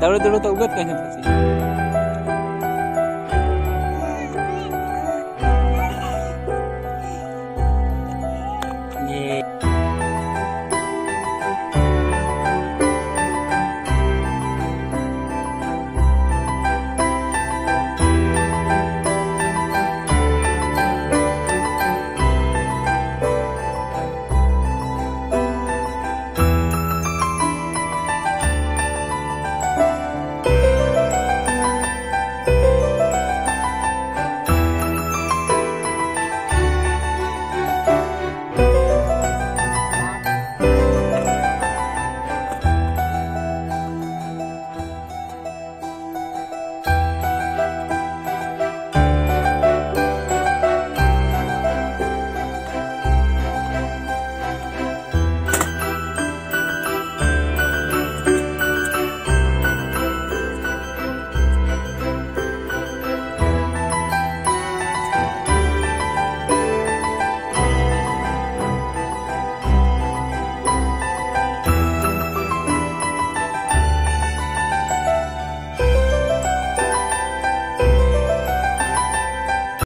दौड़े दौड़े तो उगत कैसे फंसी